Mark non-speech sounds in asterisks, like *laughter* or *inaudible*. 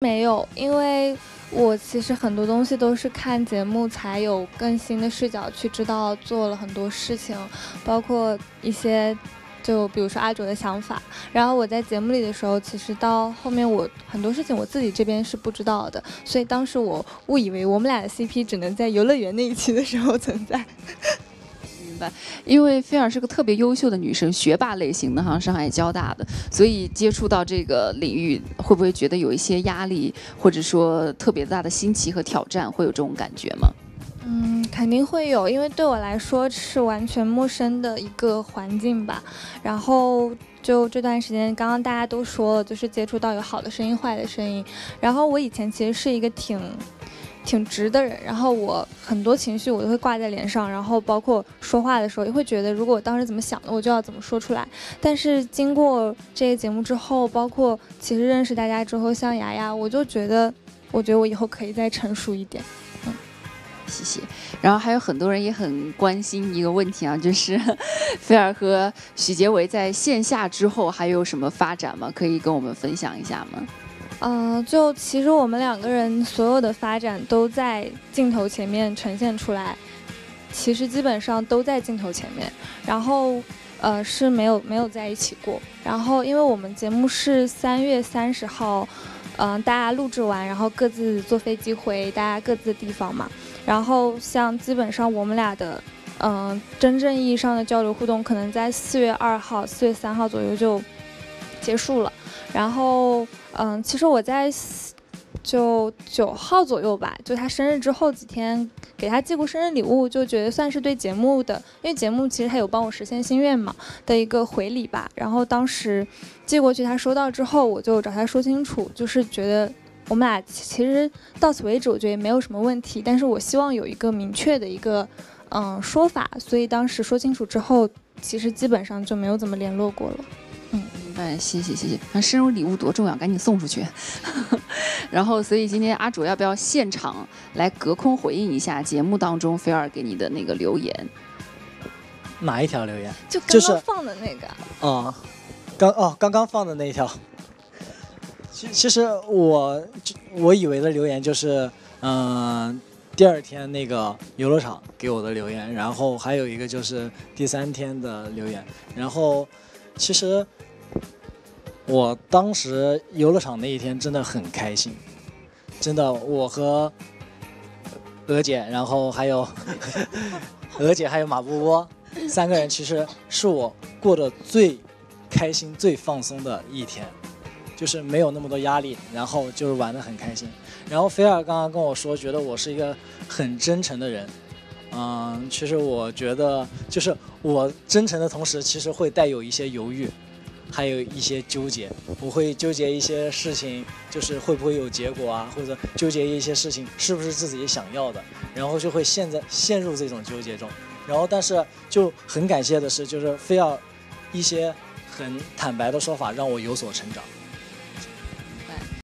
没有，因为我其实很多东西都是看节目才有更新的视角去知道做了很多事情，包括一些。就比如说阿卓的想法，然后我在节目里的时候，其实到后面我很多事情我自己这边是不知道的，所以当时我误以为我们俩的 CP 只能在游乐园那一期的时候存在。因为菲儿是个特别优秀的女生，学霸类型的，好像上海交大的，所以接触到这个领域，会不会觉得有一些压力，或者说特别大的新奇和挑战，会有这种感觉吗？嗯，肯定会有，因为对我来说是完全陌生的一个环境吧。然后就这段时间，刚刚大家都说了，就是接触到有好的声音、坏的声音。然后我以前其实是一个挺挺直的人，然后我很多情绪我都会挂在脸上，然后包括说话的时候也会觉得，如果我当时怎么想的，我就要怎么说出来。但是经过这个节目之后，包括其实认识大家之后，像牙牙，我就觉得，我觉得我以后可以再成熟一点。谢谢。然后还有很多人也很关心一个问题啊，就是 *laughs* 菲儿和许杰维在线下之后还有什么发展吗？可以跟我们分享一下吗？呃，就其实我们两个人所有的发展都在镜头前面呈现出来，其实基本上都在镜头前面，然后呃是没有没有在一起过。然后因为我们节目是三月三十号，嗯，大家录制完，然后各自坐飞机回大家各自的地方嘛。然后像基本上我们俩的，嗯，真正意义上的交流互动，可能在四月二号、四月三号左右就结束了。然后，嗯，其实我在就九号左右吧，就他生日之后几天给他寄过生日礼物，就觉得算是对节目的，因为节目其实他有帮我实现心愿嘛的一个回礼吧。然后当时寄过去，他收到之后，我就找他说清楚，就是觉得。我们俩其实到此为止，我觉得也没有什么问题。但是我希望有一个明确的一个嗯说法，所以当时说清楚之后，其实基本上就没有怎么联络过了。嗯，明白，谢谢谢谢。那生日礼物多重要，赶紧送出去。*laughs* 然后，所以今天阿卓要不要现场来隔空回应一下节目当中菲儿给你的那个留言？哪一条留言？就刚刚放的那个。啊，刚哦，刚刚放的那一条。*laughs* 其其实我我以为的留言就是，嗯，第二天那个游乐场给我的留言，然后还有一个就是第三天的留言，然后其实我当时游乐场那一天真的很开心，真的，我和娥姐，然后还有 *laughs* 娥姐还有马波波三个人，其实是我过得最开心、最放松的一天。就是没有那么多压力，然后就是玩得很开心。然后菲尔刚刚跟我说，觉得我是一个很真诚的人。嗯，其实我觉得，就是我真诚的同时，其实会带有一些犹豫，还有一些纠结。我会纠结一些事情，就是会不会有结果啊，或者纠结一些事情是不是自己想要的，然后就会陷在陷入这种纠结中。然后，但是就很感谢的是，就是非要一些很坦白的说法，让我有所成长。